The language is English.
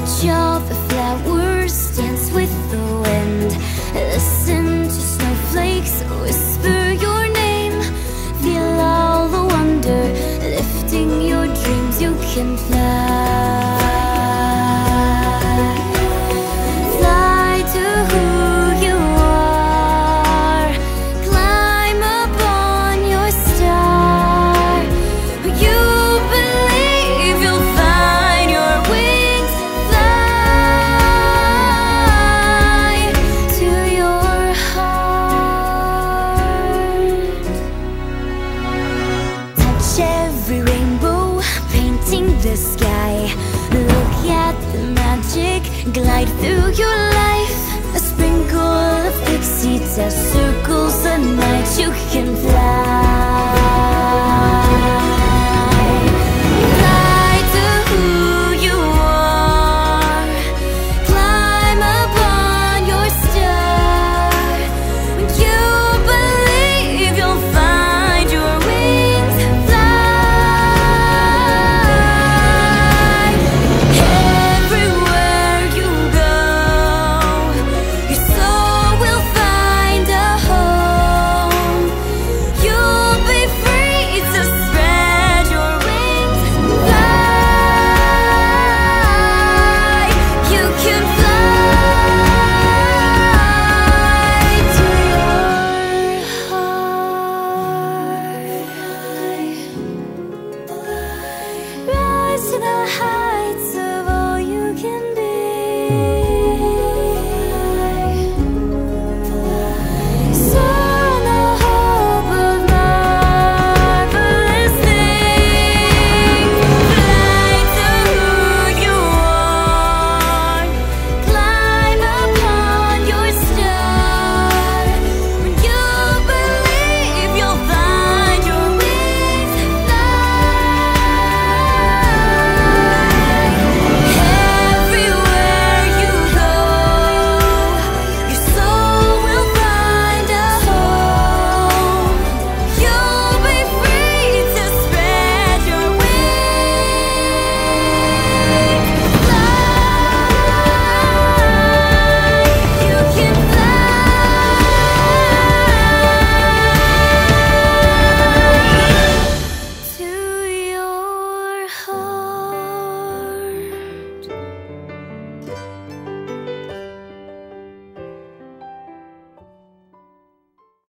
Watch all the flowers dance with the wind. Listen to snowflakes whisper your name. Feel all the wonder Lifting your dreams. You can fly glide through your life. A sprinkle of pixie dust circles the night you can.